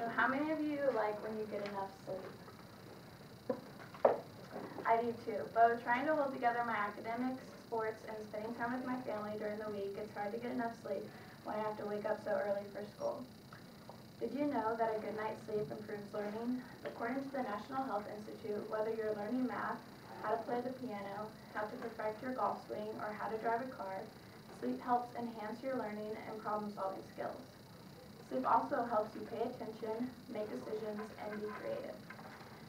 So how many of you like when you get enough sleep? I do too, but trying to hold together my academics, sports, and spending time with my family during the week, it's hard to get enough sleep when I have to wake up so early for school. Did you know that a good night's sleep improves learning? According to the National Health Institute, whether you're learning math, how to play the piano, how to perfect your golf swing, or how to drive a car, sleep helps enhance your learning and problem-solving skills. Sleep also helps you pay attention, make decisions, and be creative.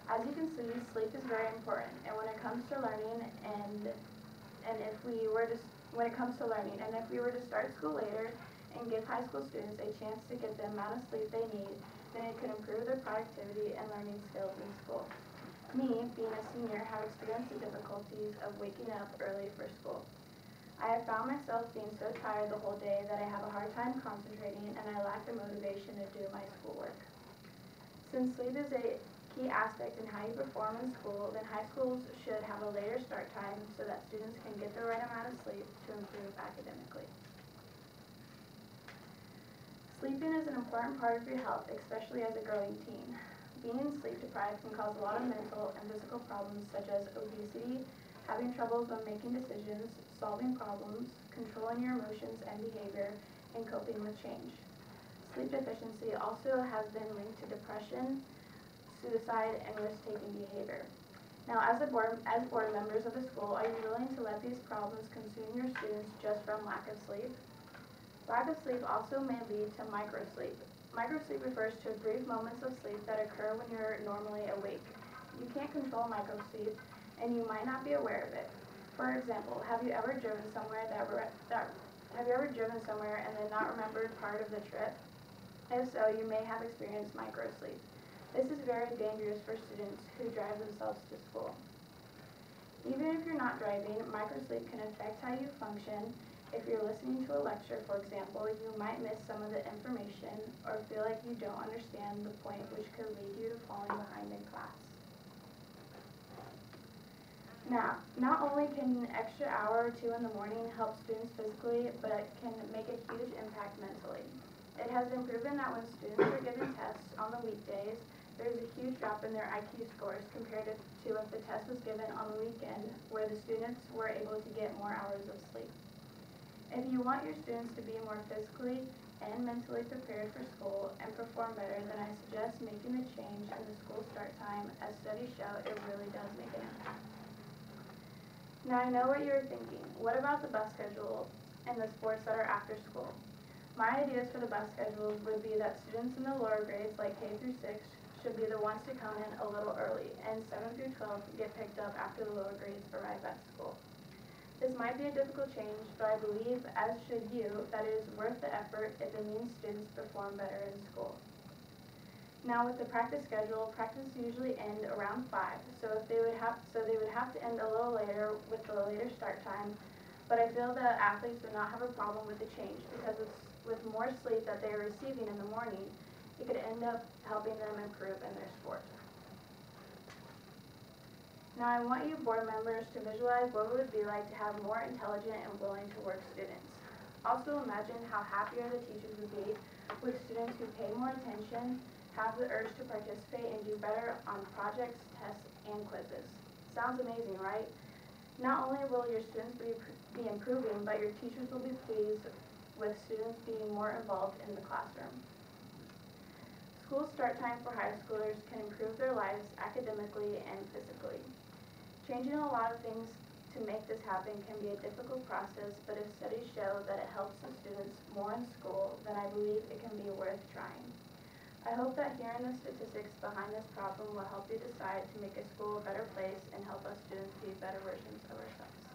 As you can see, sleep is very important, and when it comes to learning, and and if we were to when it comes to learning, and if we were to start school later and give high school students a chance to get the amount of sleep they need, then it could improve their productivity and learning skills in school. Me, being a senior, have experienced the difficulties of waking up early for school. I have found myself being so tired the whole day that I have a hard time concentrating and I lack the motivation to do my schoolwork. Since sleep is a key aspect in how you perform in school, then high schools should have a later start time so that students can get the right amount of sleep to improve academically. Sleeping is an important part of your health, especially as a growing teen. Being sleep deprived can cause a lot of mental and physical problems such as obesity, having troubles when making decisions, solving problems, controlling your emotions and behavior, and coping with change. Sleep deficiency also has been linked to depression, suicide, and risk-taking behavior. Now, as, a board, as board members of the school, are you willing to let these problems consume your students just from lack of sleep? Lack of sleep also may lead to microsleep. Microsleep refers to brief moments of sleep that occur when you're normally awake. You can't control microsleep, and you might not be aware of it. For example, have you ever driven somewhere that, that have you ever driven somewhere and then not remembered part of the trip? If so, you may have experienced microsleep. This is very dangerous for students who drive themselves to school. Even if you're not driving, microsleep can affect how you function if you're listening to a lecture, for example, you might miss some of the information or feel like you don't understand the point which could lead you to falling behind in class. Now, not only can an extra hour or two in the morning help students physically, but it can make a huge impact mentally. It has been proven that when students are given tests on the weekdays, there is a huge drop in their IQ scores compared to if the test was given on the weekend, where the students were able to get more hours of sleep. If you want your students to be more physically and mentally prepared for school and perform better, then I suggest making the change in the school start time as studies show it really does make an impact. Now I know what you're thinking. What about the bus schedule and the sports that are after school? My ideas for the bus schedules would be that students in the lower grades, like K through 6, should be the ones to come in a little early, and 7 through 12 get picked up after the lower grades arrive at school. This might be a difficult change, but I believe, as should you, that it is worth the effort if it means students perform better in school. Now with the practice schedule, practice usually end around 5, so if they would have so they would have to end a little later with the later start time, but I feel that athletes would not have a problem with the change because it's with more sleep that they are receiving in the morning, it could end up helping them improve in their sport. Now I want you board members to visualize what it would be like to have more intelligent and willing to work students. Also imagine how happier the teachers would be with students who pay more attention, have the urge to participate, and do better on projects, tests, and quizzes. Sounds amazing, right? Not only will your students be, be improving, but your teachers will be pleased with students being more involved in the classroom. School start time for high schoolers can improve their lives academically and physically. Changing a lot of things to make this happen can be a difficult process, but if studies show that it helps the students more in school, then I believe it can be worth trying. I hope that hearing the statistics behind this problem will help you decide to make a school a better place and help us students be better versions of ourselves.